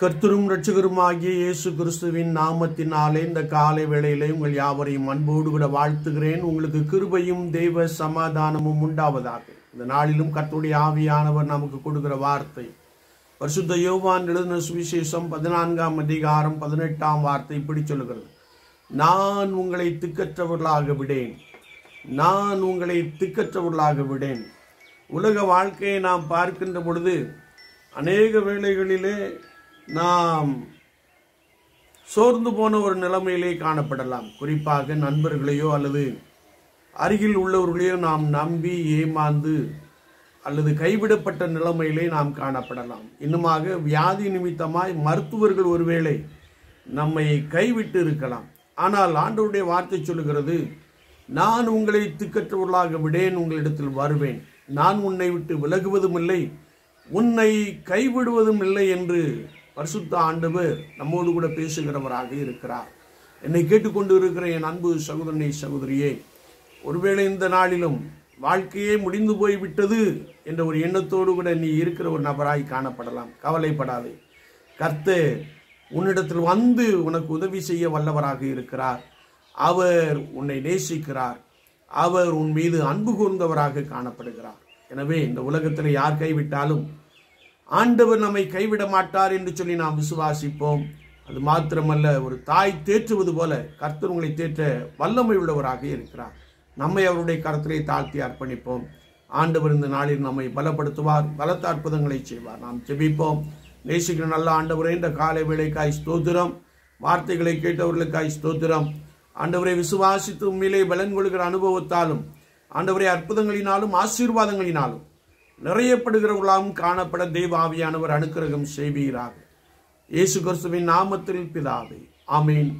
கர்த்தரும் ரட்சகருமாகிய இயேசு கிறிஸ்துவின் நாமத்தினாலே இந்த காலை வேளையிலே உங்கள் யாவரையும் அன்போடு கூட வாழ்த்துகிறேன். உங்களுக்கு கிருபையும் தெய்வ சமாதானமும் உண்டாவதாக. இந்த நாளிலும் கர்த்தருடைய ஆவியானவர் நமக்கு கொடுக்கிற வார்த்தை. பரிசுத்த யோவான் எழுதின சுவிசேஷம் பதினான்காம் அதிகாரம் பதினெட்டாம் வார்த்தை இப்படி சொல்லுகிறது. நான் உங்களை திக்கற்றவர்களாக விடேன். நான் உங்களை திக்கற்றவர்களாக விடேன். உலக வாழ்க்கையை நாம் பார்க்கின்ற பொழுது அநேக வேளைகளிலே நாம் சோர்ந்து போன ஒரு நிலைமையிலே காணப்படலாம். குறிப்பாக நண்பர்களையோ அல்லது அருகில் உள்ளவர்களையோ நாம் நம்பி ஏமாந்து அல்லது கைவிடப்பட்ட நிலைமையிலே நாம் காணப்படலாம். இன்னுமாக வியாதி நிமித்தமாய் மருத்துவர்கள் ஒருவேளை நம்மை கைவிட்டு இருக்கலாம். ஆனால் ஆண்டவருடைய வார்த்தை சொல்லுகிறது நான் உங்களை திக்கற்றவர்களாக விடேன் உங்களிடத்தில் வருவேன். நான் உன்னை விட்டு விலகுவதும் இல்லை உன்னை கைவிடுவதும் இல்லை என்று பரிசுத்த ஆண்டவர் நம்மோடு கூட பேசுகிறவராக இருக்கிறார். என்னை கேட்டுக்கொண்டு இருக்கிற என் அன்பு சகோதரனை சகோதரியே ஒருவேளை இந்த நாளிலும் வாழ்க்கையே முடிந்து போய் விட்டது என்ற ஒரு எண்ணத்தோடு கூட நீ இருக்கிற ஒரு நபராய் காணப்படலாம். கவலைப்படாதே. கர்த்து உன்னிடத்தில் வந்து உனக்கு உதவி செய்ய வல்லவராக இருக்கிறார். அவர் உன்னை நேசிக்கிறார். அவர் உன் மீது அன்பு கூர்ந்தவராக காணப்படுகிறார். எனவே இந்த உலகத்தில் யார் கைவிட்டாலும் ஆண்டவர் நம்மை கைவிட மாட்டார் என்று சொல்லி நாம் விசுவாசிப்போம். அது மாத்திரமல்ல ஒரு தாய் தேற்றுவது போல கர்த்தர் உங்களை தேற்ற வல்லமை உள்ளவராக இருக்கிறார். நம்மை அவருடைய கரத்திலே தாழ்த்தி அர்ப்பணிப்போம். ஆண்டவர் இந்த நாளில் நம்மை பலப்படுத்துவார் பலத்த அற்புதங்களை செய்வார். நாம் ஜெபிப்போம். நேசிக்கிற நல்ல ஆண்டவரே இந்த காலை வேலைக்காய் ஸ்தோத்திரம். வார்த்தைகளை கேட்டவர்களுக்காய் ஸ்தோத்திரம். ஆண்டவரை விசுவாசித்து உண்மையிலே பலன் கொள்கிற அனுபவத்தாலும் ஆண்டவரை அற்புதங்களினாலும் ஆசீர்வாதங்களினாலும் நிறையப்படுகிறவர்களாகவும் காணப்பட தெய்வாவியானவர் அனுக்கிரகம் செய்வீராக. இயேசு கிறிஸ்துவின் நாமத்தில் பிதாவே ஆமீன்.